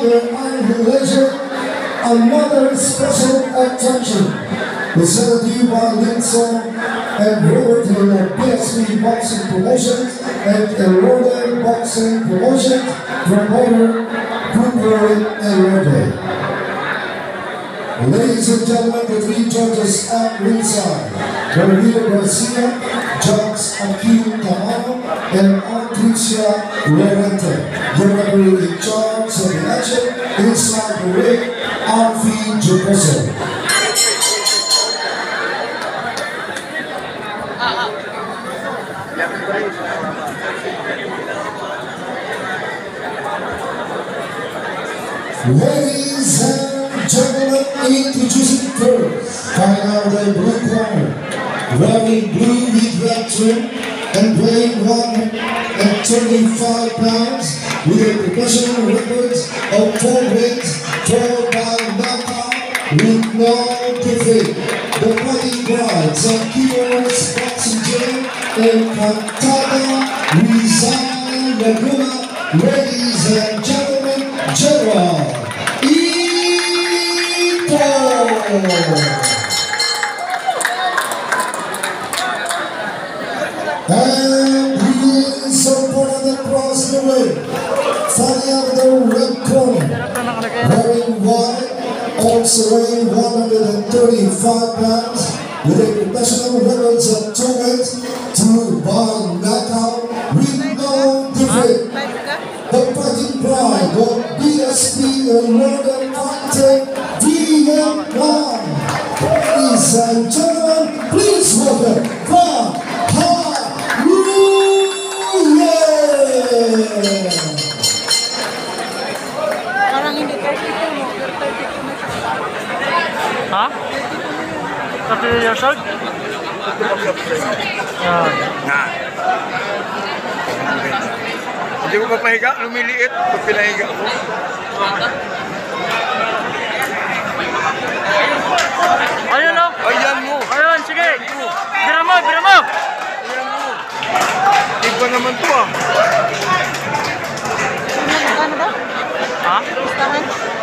the Iron Leisure, another special attention sent to you by Linson and Robert in the PSP Boxing Promotions and the Eroda Boxing Promotions promoter and Rode. Ladies and gentlemen, the three judges at ringside, Gabriel Garcia, Judge Akim Tamano, and Patricia Lorente. Your referee in charge of the action inside the ring, Alfie Jokoso. Ladies and gentlemen, introducing first, out the blue corner, wearing blue with red trim and weighing 135 pounds with a professional record of four wins, four by knockout with no defeat. The fighting brides of Keywords Boxing Gym in Cantada, Rizal, Laguna, ladies and gentlemen, Jerald Into! And he is opponent across the way, fighting out the red corner, wearing white, also weighing 135 pounds, with a professional records of two wins, two by knockout, with no defeat. The fighting pride of BSP and Northern Fighting DM1. Ladies and gentlemen, Ha? 30 years old? Yan. Na. Hindi ko papahiga, lumiliit pag pinahiga ko. Ayun o. Ayan mo. Ayun, sige. Bira mo, bira mo. Ayan mo. Iba naman to ah. Ano ba? Ha? Listahan?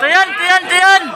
Tiyan, tiyan, tiyan!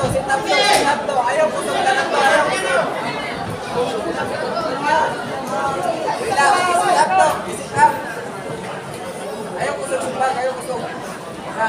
tatlo, si tatlo, si tatlo. Ayaw ko sa mga tatlo, ayaw ko sa Relax, isi tatlo, isi tatlo. Ayaw ko sa sumbag, ayaw ah. ko sa... Ha?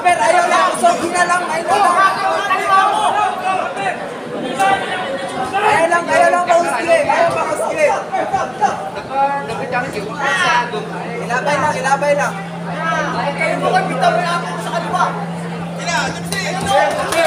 Kapir, ayaw na ako. So, ginalang, ayaw na. Ayaw lang, ayaw lang mahuskilin. Ayaw mahuskilin. Ilabay lang, ilabay lang. Ayaw mo kang bitaw na ako sa kaliwa. Ina, Jimsy! Ayaw mo!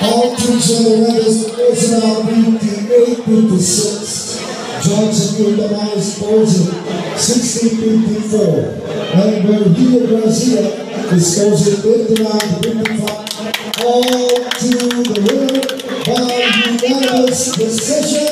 All on the red is closing out 58 56. Johnson Gildomar is closing 60 54. And Bermuda Garcia is closing 59 55. All to the winner by unanimous decision.